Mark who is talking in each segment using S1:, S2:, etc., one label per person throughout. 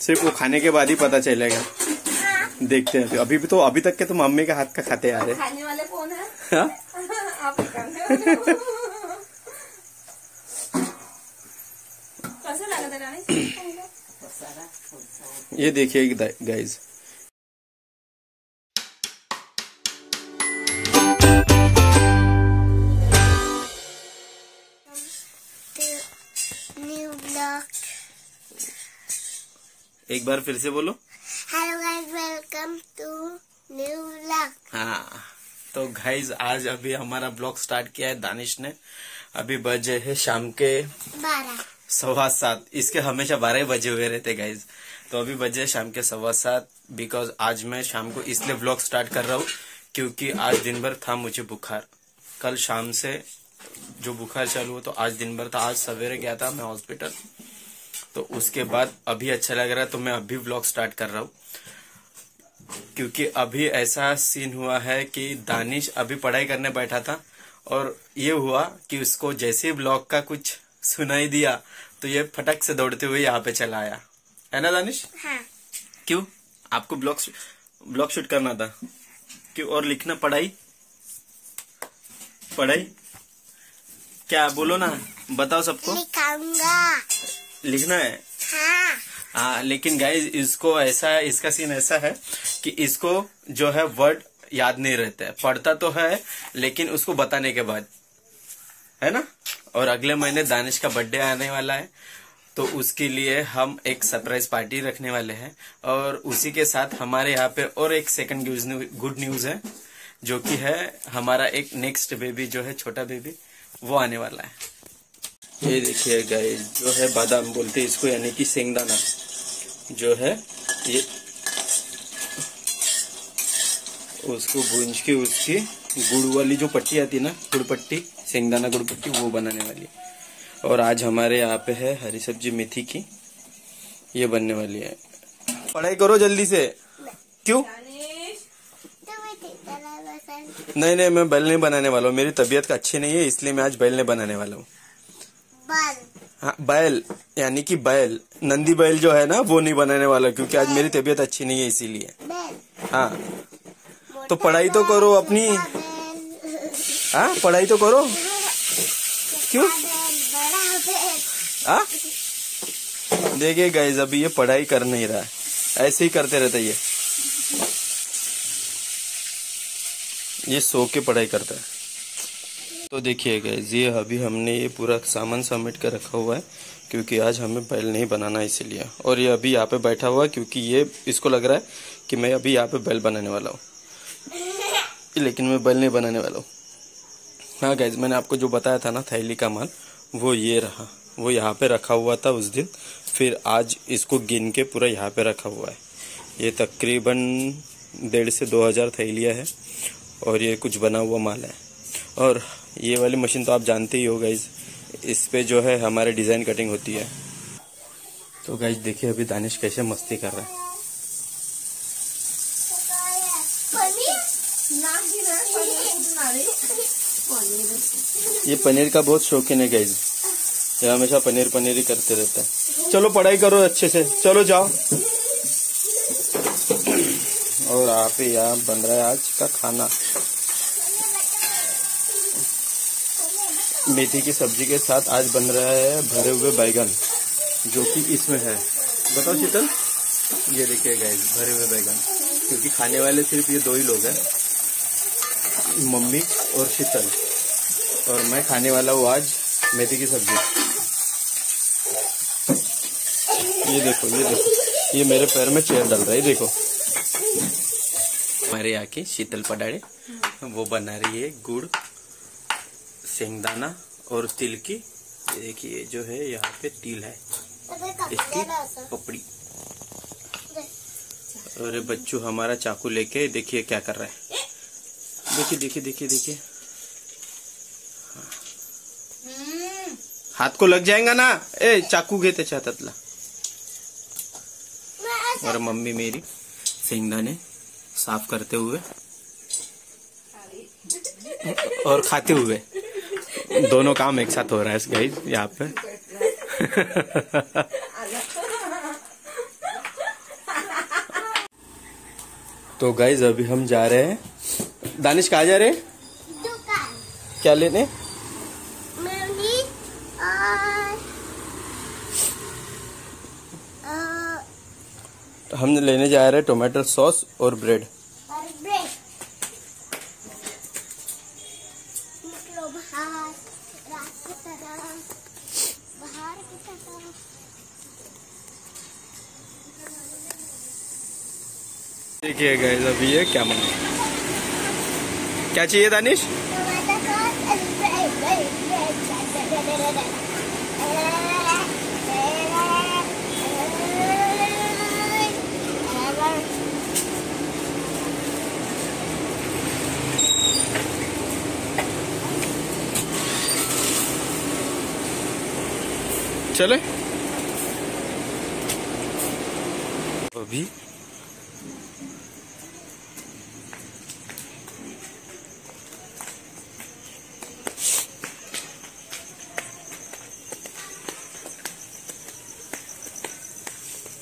S1: सिर्फ़ वो खाने के बाद ही पता चलेगा। देखते हैं। अभी भी तो अभी तक के तो मम्मी के हाथ का खाते आ रहे
S2: खाने वाले कौन है?
S1: हाँ?
S2: आप ही हो।
S1: ये देखिए गाइज़
S3: न्यू ब्लॉग
S1: एक बार फिर से बोलो।
S3: Hello guys welcome to new blog
S1: हाँ तो गाइज़ आज अभी हमारा ब्लॉग स्टार्ट किया है दानिश ने। अभी बजे है शाम के
S3: बारह।
S1: सवा सात। इसके हमेशा बारह बजे हुए रहते गाइज़ तो अभी बजे शाम के सवा सात बिकॉज़ आज मैं शाम को इसलिए ब्लॉग स्टार्ट कर रहा हूँ क्योंकि आज दिन भर था मुझे बुखार। कल शाम से जो बुखार चालू हुआ तो आज दिन भर था। आज सवेरे गया था मैं हॉस्पिटल तो उसके बाद अभी अच्छा लग रहा है तो मैं अभी ब्लॉग स्टार्ट कर रहा हूँ। क्योंकि अभी ऐसा सीन हुआ है कि दानिश अभी पढ़ाई करने बैठा था और ये हुआ कि उसको जैसे ही ब्लॉग का कुछ सुनाई दिया तो ये फटक से दौड़ते हुए यहाँ पे चला आया। है ना दानिश?
S3: हाँ।
S1: क्यों? आपको ब्लॉग ब्लॉग शूट करना था। क्यों? और लिखना पढ़ाई? पढ़ाई? क्या? बोलो ना। बताओ सबको।
S3: लिखाऊँगा।
S1: लिखना है?
S3: हाँ।
S1: हाँ लेकिन गाइज़ इसको ऐसा इसका सीन ऐसा है कि इसको जो है वर्ड याद नहीं रहता है। पढ़ता तो है लेकिन उसको बताने के बाद। है ना? और अगले महीने दानिश का बर्थडे आने वाला है तो उसके लिए हम एक सरप्राइज़ पार्टी रखने वाले हैं। और उसी के साथ हमारे यहाँ पे और एक सेकंड गुड न्यूज़ है जो कि है हमारा एक नेक्स्ट बेबी जो है छोटा बेबी वो आने वाला है। ये देखिए गाइस जो है बादाम बोलते हैं इसको, यानी कि सेंगदाना। जो है ये उसको भूंज के उसकी गुड़ वाली जो पट्टी आती है ना, गुड़ पट्टी, सेंगदाना गुड़ पट्टी, वो बनाने वाली और आज हमारे यहाँ पे है हरी सब्ज़ी मेथी की, ये बनने वाली है। पढ़ाई करो जल्दी से। क्यों? नहीं नहीं, मैं बैल नहीं बनाने वाला हूँ, मेरी तबीयत अच्छी नहीं है, इसलिए मैं आज बैल नहीं बनाने वाला हूँ। हाँ बैल यानी कि बैल। नंदी बैल जो है ना वो नहीं बनाने वाला क्योंकि आज मेरी तबीयत अच्छी नहीं है इसीलिए। हाँ। तो पढ़ाई तो करो अपनी। हाँ पढ़ाई तो करो। क्यों? हाँ? देखिए गाइज़ अभी ये पढ़ाई कर नहीं रहा है। ऐसे ही करते रहता है ये। ये सो के पढ़ाई करता है। तो देखिए गाइज़ ये अभी हमने ये पूरा सामान समेट कर रखा हुआ है, क्योंकि आज हमें बैल नहीं बनाना है इसीलिए। और ये अभी यहाँ पे बैठा हुआ है, क्योंकि ये इसको लग रहा है कि मैं अभी यहाँ पे बैल बनाने वाला हूँ। लेकिन मैं बैल नहीं बनाने वाला हूँ। हाँ गाइज़ मैंने आपको जो बताया था ना, थैली का माल, वो ये रहा। वो यहाँ पे रखा हुआ था उस दिन। फिर आज इसको गिन के पूरा यहाँ पे रखा हुआ है। ये तकरीबन डेढ़ से दो हज़ार थैलियाँ है, और ये कुछ बना हुआ माल है। और ये वाली मशीन तो आप जानते ही हो गाइज़ इस पे जो है हमारे डिज़ाइन कटिंग होती है। तो गाइज़ देखिए अभी दानिश कैसे मस्ती कर रहा है। ये पनीर का बहुत शौकीन है गाइज़ ये हमेशा पनीर पनीर ही करते रहता है। चलो पढ़ाई करो अच्छे से, चलो जाओ। और आप यहाँ बन रहा है आज का खाना। मेथी की सब्ज़ी के साथ आज बन रहा है भरे हुए बैगन, जो कि इसमें है। बताओ शीतल। ये देखिए गाइज़ भरे हुए बैगन, क्योंकि खाने वाले सिर्फ़ ये दो ही लोग हैं। मम्मी और शीतल। और मैं खाने वाला हूँ आज मेथी की सब्ज़ी। ये देखो ये देखो। ये मेरे पैर में चेयर डाल रहा है देखो। हमारे यहाँ की शीतल पडाड़े वो बना रही है गुड़। शेंगदाना और तिल की देखिए जो है, यहाँ पे तिल है। इसकी पपड़ी। ये बच्चू, हमारा चाकू लेके देखिए क्या कर रहा है। देखिए देखिए देखिए देखिए। हाथ को लग जाएगा ना? ए, चाकू घेते चाहतातला और मम्मी मेरी शेंगदाने साफ़ करते हुए और खाते हुए। दोनों काम एक साथ हो रहा है गाइस यहाँ पे। तो गाइज़ अभी हम जा रहे हैं। दानिश कहा जा रहे क्या लेने?
S3: तो
S1: हम लेने जा रहे हैं टोमेटो सॉस और ब्रेड। देखिए गाइज़ अभी ये क्या मंगा? क्या चाहिए दानिश? चले। अभी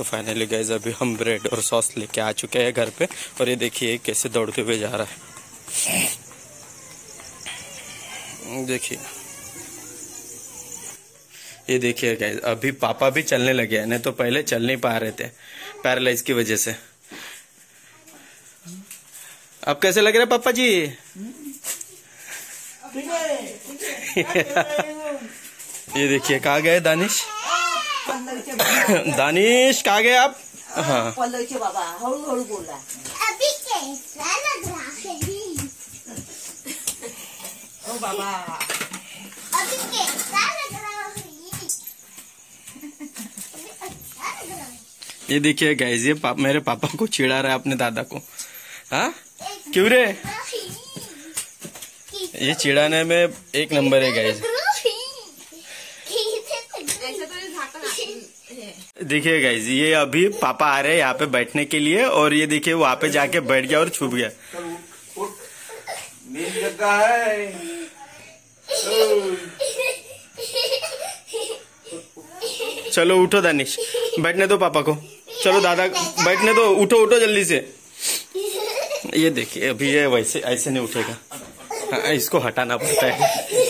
S1: तो फाइनली गैस अभी हम ब्रेड और सॉस लेके आ चुके हैं घर पे और ये देखिए कैसे दौड़ते हुए जा रहा है। देखिए। ये देखिए गैस अभी पापा भी चलने लगे हैं नहीं तो पहले चल नहीं पा रहे थे पैरालाइज की वजह से। अब कैसे लग रहे हैं पापा जी? ये देखिए कहाँ गए दानिश? दानिश कहाँ गए आप? हाँ
S2: पल्लवीचे बाबा हळूहळू बोला।
S3: अभी कैसा लग रहा है?
S2: ओ बाबा।
S3: अभी कैसा लग रहा है? अभी अच्छा
S1: ये देखिए गैस ये पाप, मेरे पापा को चिढ़ा रहा है अपने दादा को। हाँ? क्यों रे? ये चिढ़ाने में एक नंबर है गैस
S2: ऐसे तो ये झाकण आहे.
S1: देखिए गाइज़ ये अभी पापा आ रहे हैं यहाँ पे बैठने के लिए और ये देखिए वहाँ पे जाके बैठ गया और छुप गया।
S4: है।
S1: चलो उठो दानिश बैठने दो पापा को। चलो दादा बैठने दो उठो उठो जल्दी से। ये देखिए अभी ये वैसे ऐसे नहीं उठेगा। हाँ, इसको हटाना पड़ता है।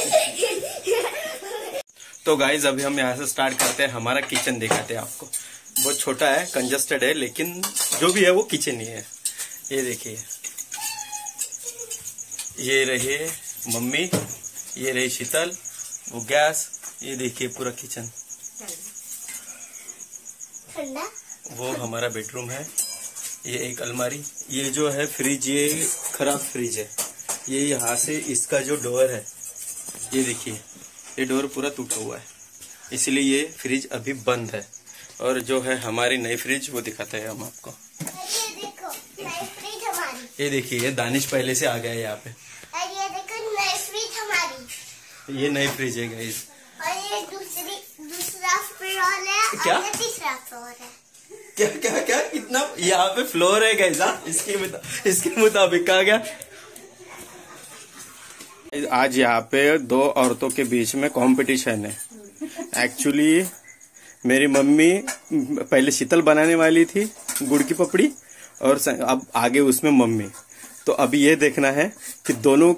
S1: तो गाइज़ अभी हम यहाँ से स्टार्ट करते हैं। हमारा किचन दिखाते हैं आपको। बहुत छोटा है कंजस्टेड है लेकिन जो भी है वो किचन ही है। ये देखिए। ये रही मम्मी ये रही शीतल वो गैस ये देखिए पूरा किचन वो हमारा बेडरूम है। ये एक अलमारी। ये जो है फ्रिज ये खराब फ्रिज है। ये यहाँ से इसका जो डोर है ये देखिए। ये डोर पूरा टूटा हुआ है। इसलिए ये फ्रिज अभी बंद है। और जो है हमारी नई फ्रिज वो दिखाते हैं हम आपको।
S3: ये देखो नई फ्रिज हमारी।
S1: ये देखिए ये दानिश पहले से आ गया है यहाँ पे।
S3: और ये देखो नई फ्रिज हमारी।
S1: ये नई फ्रिज है गाइस
S3: और ये दूसरी दूसरा फ्लोर है
S1: क्या?
S3: और ये तीसरा फ्लोर है।
S1: क्या क्या क्या? कितना यहाँ पे फ्लोर है गाइस हाँ? इसके मुता, इसके मुताबिक कहा गया। आज यहाँ पे दो औरतों के बीच में कंपटीशन है। एक्चुअली मेरी मम्मी पहले शीतल बनाने वाली थी, गुड़ की पपड़ी, और अब आगे उसमें मम्मी। तो अभी ये देखना है कि दोनों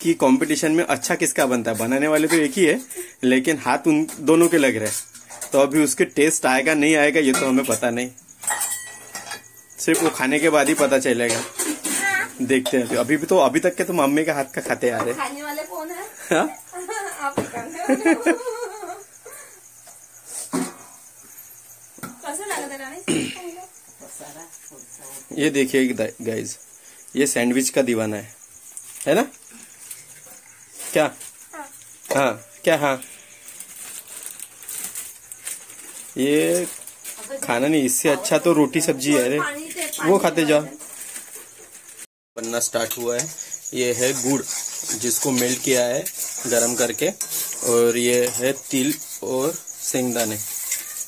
S1: की कंपटीशन में अच्छा किसका बनता है। बनाने वाले तो एक ही है, लेकिन हाथ उन दोनों के लग रहे हैं। तो अभी उसके टेस्ट आएगा, नहीं आएगा, ये तो हमें पता नहीं। सिर्फ़ वो खाने के बाद ही पता चलेगा। देखते हैं अभी भी तो अभी तक के तो मम्मी के हाथ का खाते आ रहे।
S2: खाने वाले कौन है?
S1: हाँ?
S2: आप हो.
S1: ये देखिए गाइज़ ये सैंडविच का दीवाना है। है ना? क्या? हाँ। क्या? हाँ। ये खाना नहीं इससे अच्छा तो रोटी सब्ज़ी है। रे
S2: पाणी पाणी
S1: वो खाते जाओ। बनना स्टार्ट हुआ है। ये है गुड़, जिसको मेल्ट किया है गरम करके। और ये है तिल और सेंगदाने।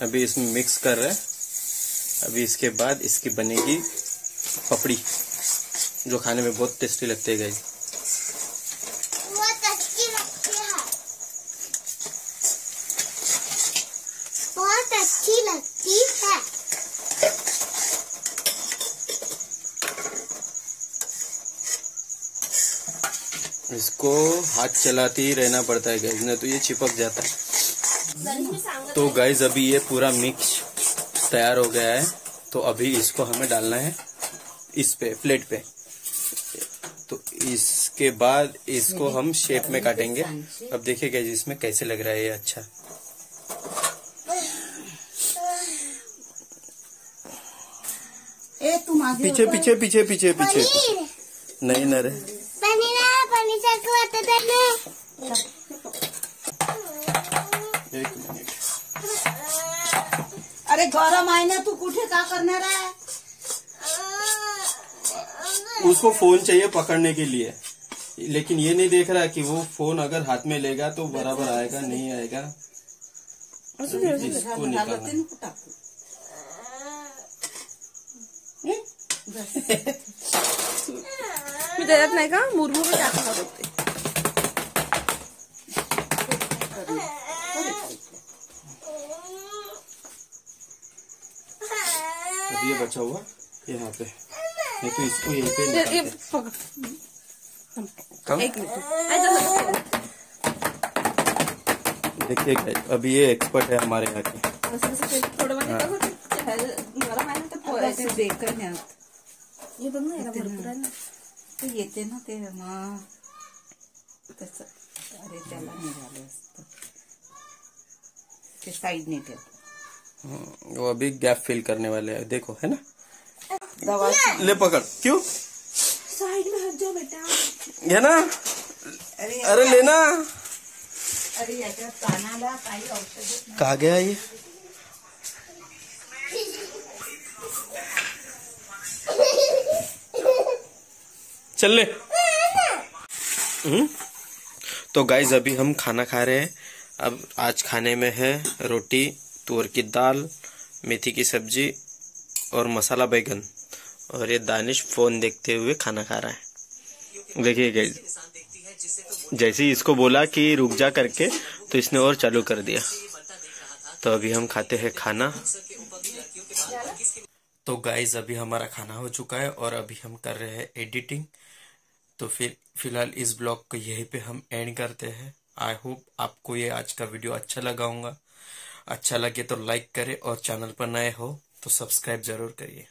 S1: अभी इसमें मिक्स कर रहे हैं। अभी इसके बाद इसकी बनेगी पपड़ी, जो खाने में बहुत टेस्टी लगती है गाइस
S3: बहुत अच्छी लगती है बहुत अच्छी लगती है
S1: इसको हाथ चलाते ही रहना पड़ता है गैस नहीं तो ये चिपक जाता है। तो गैस अभी ये पूरा मिक्स तैयार हो गया है। तो अभी इसको हमें डालना है इस पे प्लेट पे। तो इसके बाद इसको हम शेप में काटेंगे। अब देखिए गैस इसमें कैसे लग रहा है ये अच्छा।
S4: ए
S1: पीछे पीछे पीछे पीछे पीछे। नहीं ना
S4: अरे गरम आहे ना तू कुठे? का करणार आहे
S1: उसको फ़ोन चाहिए पकड़ने के लिए। लेकिन ये नहीं देख रहा कि वो फ़ोन अगर हाथ में लेगा तो बराबर आएगा नहीं आएगा। इसको निकालना। है।
S4: बस.
S2: मी त्याच्यात नाही का मुरमुर टाकणार होते
S1: ये बचा हुआ यहाँ पे। नहीं तो इसको यहीं पे
S2: ये- ये पकड. एक मिनिट
S1: देखिए अभी ये एक्सपर्ट है हमारे यहाँ के।
S2: थोडं ते ना ते हे बघ ना।
S4: ते येते ना ते मग तस अरे त्याला निघालं असत ते साईडने ठेव
S1: हम्म, वो अभी गैप फिल करने वाले हैं देखो है ना?
S4: दवाची
S1: ले पकड़ क्यों?
S2: साइड में हट जाओ बेटा।
S1: है ना?
S4: अरे
S1: अरे लेना।
S4: अरे याच्या कानाला काही औषध।
S1: कहा गया ये? चल ले। हम्म? तो गाइज़ अभी हम खाना खा रहे हैं। अब आज खाने में है रोटी, तुअर की दाल, मेथी की सब्ज़ी और मसाला बैगन। और ये दानिश फ़ोन देखते हुए खाना खा रहा है। देखिए गाइज़ जैसे ही इसको बोला कि रुक जा करके तो इसने और चालू कर दिया। तो अभी हम खाते हैं खाना। तो गाइज़ अभी हमारा खाना हो चुका है और अभी हम कर रहे हैं एडिटिंग तो फिर, फ़िलहाल इस ब्लॉग को यहीं पे हम एंड करते हैं। आई होप आपको ये आज का वीडियो अच्छा लगा होगा। अच्छा लगे तो लाइक करें और चैनल पर नए हो तो सब्सक्राइब ज़रूर करिए।